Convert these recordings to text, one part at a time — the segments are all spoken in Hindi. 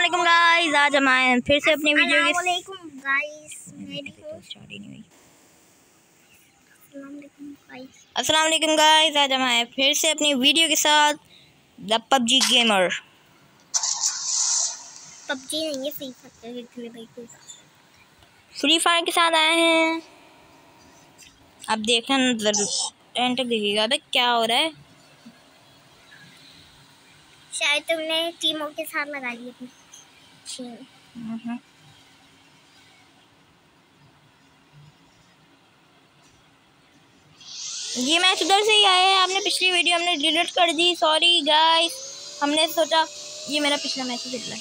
वालेकुम गाइस आज हम आए हैं फिर से अपनी वीडियो के गाइस मैं भी स्टार्ट ही नहीं हुई। अस्सलाम वालेकुम गाइस आज हम आए हैं फिर से अपनी वीडियो के साथ द पबजी गेमर पबजी नहीं है फ्री फायर खेलने भाई को फ्री फायर के साथ आए हैं। अब देखना ज़रूर एंड तक देखिएगा अबे क्या हो रहा है? शायद तुमने टीमों के साथ लगा ली अपनी। टीम हम्म। ये मैच उधर से ही आया है आपने पिछली वीडियो हमने डिलीट कर दी सॉरी गाइस हमने सोचा ये मेरा पिछला मैच ही है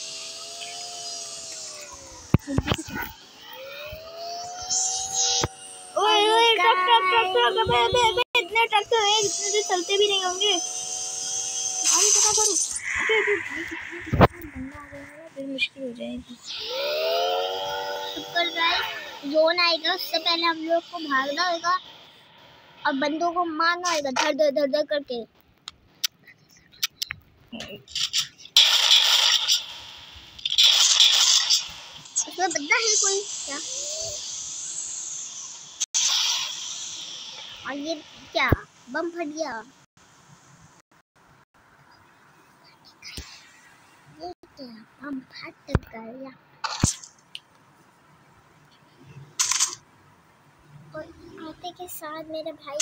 ओए ओए ट्रक ट्रक ट्रक ट्रक अबे अबे अबे इतने ट्रक तो हैं इतने तो चलते भी नहीं होंगे आगे पता करो अबे अबे फिर मुश्किल हो जाएगी। सुपर गाइस जोन आएगा, उससे पहले हम लोग को भागना होगा। और बंदों को मारना होगा, धर धर धर धर करके। उसमें बंदा है कोई? क्या? और ये क्या? बम फट गया। ये क्या बम फट गया और के साथ मेरे भाई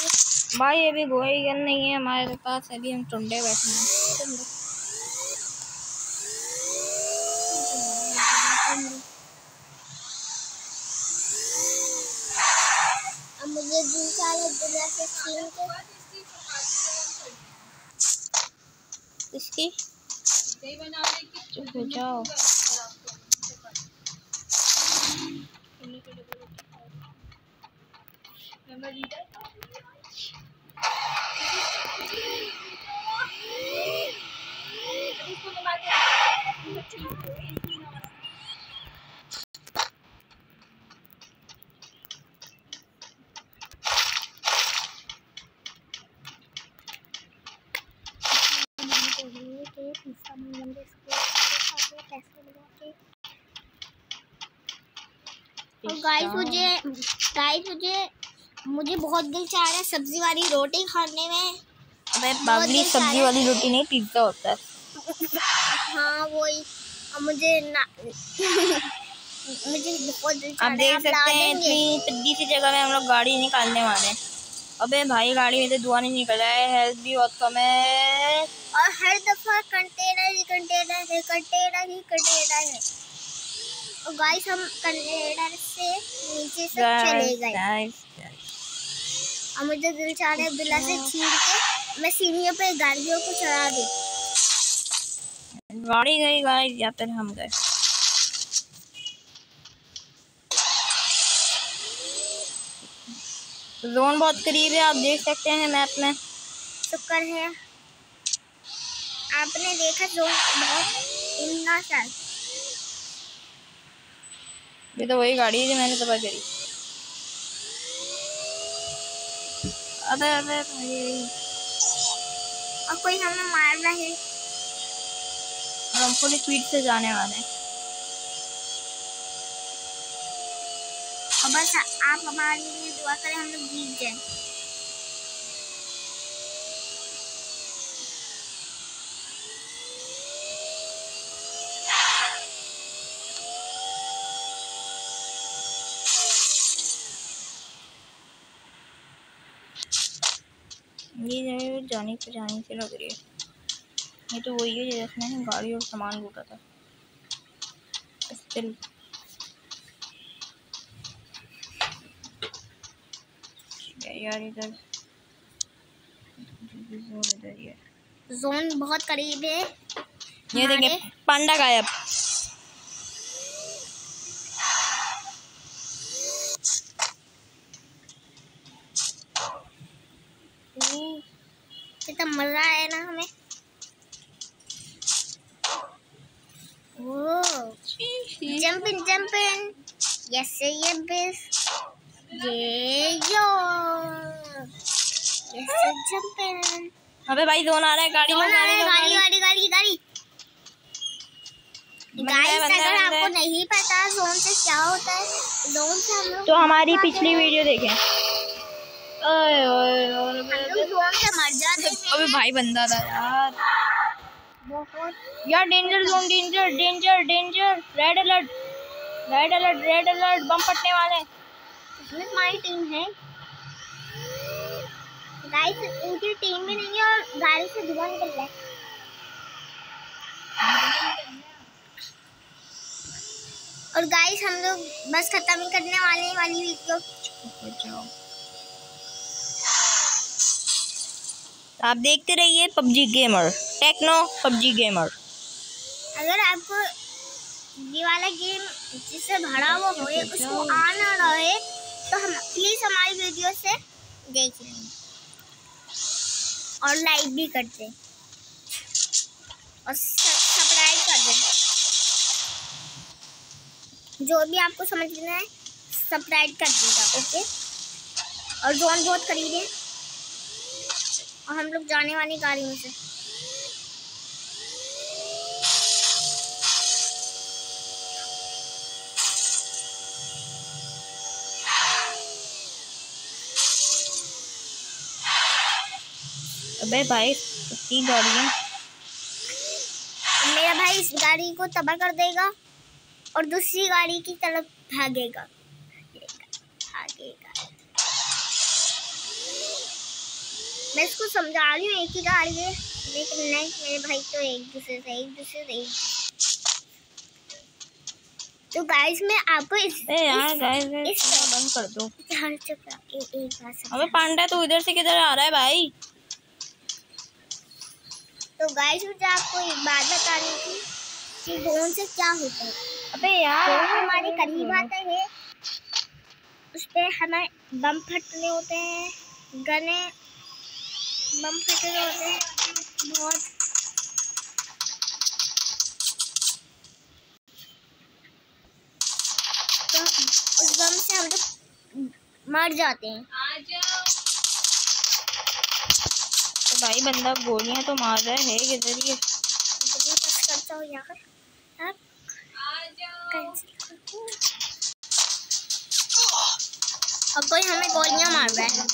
भाई अभी गोई गन नहीं है हमारे पास अभी हम टुंडे बैठे हैं। मुझे से इसकी? चलो जाओ Instagram, और गाइस मुझे गाइस मुझे मुझे बहुत दिल चाह रहा है सब्ज़ी वाली रोटी खाने में। अबे बागली सब्ज़ी वाली रोटी नहीं पिज्जा होता है। हाँ वही। और मुझे ना मुझे बहुत दिल आप देख सकते हैं इतनी पिद्दी सी जगह में हम लोग गाड़ी निकालने वाले हैं। अबे भाई गाड़ी में तो धुआँ नहीं निकल रहा है हेल्थ भी बहुत कम है। और हर दफ़ा कंटेनर ही कंटेनर है कंटेनर ही कंटेनर है। और गाइस हम कंटेनर से नीचे से चले गए. और मुझे दिल चाह रहा है बिल्ला से छीन के मैं सीढ़ियों पे गाड़ियों को चढ़ा दूँ। गाड़ी गई गाइस या फिर हम गए। जोन बहुत करीब है आप देख सकते हैं मैप में। शुक्र है। आपने देखा जो बहुत ये तो वही गाड़ी है जो मैंने तबाह करी। अबे अबे भाई। और कोई हमें मार रहा है? और हम फुल स्पीड से जाने वाले हैं। और बस आप हमारे लिए दुआ करें हम लोग जीत जाए। ये जो है जानी पहचानी से लग रही है। ये तो वही है जिसने गाड़ी और सामान लूटा था। स्टिल यार इधर। जोन बहुत करीब है। ये देखिए पांडा गायब। कितना मज़ा आया ना हमें। जंपिंग जंपिंग यस यस ये यो यस जंपिंग अबे भाई जोन आ रहा है गाड़ी रहा गाड़ी गाड़ी गाड़ी गाड़ी। गाड़ी गाड़ी गाइस अगर आपको नहीं पता जोन से क्या होता है जोन से हम लोग तो हमारी पिछली वीडियो देखें। अबे भाई बंदा था यार। यार danger zone danger danger danger red alert red alert red alert bomb फटने वाले। इसमें हमारी टीम है। गाइस इनकी टीम भी नहीं है और गाड़ी से धुआँ निकल रहा है। और गाइस हम लोग बस खत्म करने वाले हैं वाली वीडियो आप देखते रहिए PUBG gamer techno PUBG gamer अगर आपको ये वाला गेम जिससे भरा हुआ हो उसको आना रहे तो हम प्लीज़ हमारी वीडियो से देख लें। और लाइक भी कर दें। और सब्सक्राइब कर दें। जो भी आपको समझ समझना है सब्सक्राइब कर दीजिएगा ओके और जोन बहुत है और हम लोग जाने वाली गाड़ी में से। अबे भाई इतनी गाड़ियाँ। मेरा भाई इस गाड़ी को तबाह कर देगा और दूसरी गाड़ी की तरफ़ भागेगा। मैं इसको समझा रही हूँ एक ही गाड़ी है लेकिन नहीं मेरे भाई तो एक दूसरे से एक दूसरे से एक तो गाइस मैं आपको इस यार गाइस इस- बंद कर दो। यार चुप रहो, ए- एक बात समझा। अबे पांडा तू इधर से किधर आ रहा है भाई? तो गाइस मुझे आपको एक बात बता रही थी कि ड्रोन से क्या होता है। अबे यार ड्रोन हमारे करीब आता है उस पे हमें बम फटने होते हैं गने बम होते हैं। बहुत। तो उस बम से हम लोग मर जाते हैं। तो भाई बंदा गोलियाँ तो मार रहा है किधर ये करता हूँ यार अब कोई हमें गोलियाँ मार रहा है।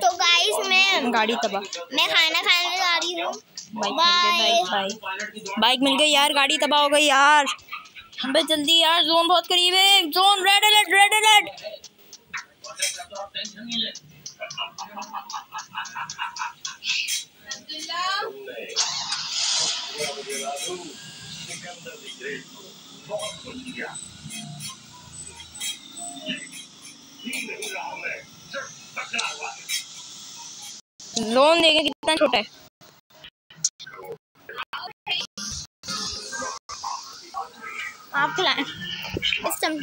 तो गाइस मैं गाड़ी तबाह। मैं खाना खाने जा रही हूँ। बाइक मिल गई यार गाड़ी तबाह हो गई यार। अबे जल्दी यार जोन बहुत करीब है। Zone red alert red alert tension loan देंगे कितना छोटा है? आप खिलाएँ। इस टाइम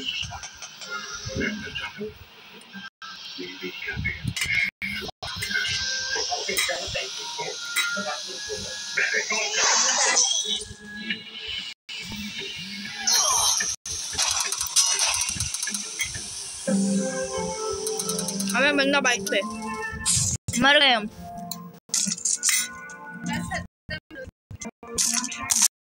हमें बंदा बाइक पे। मर गए हम।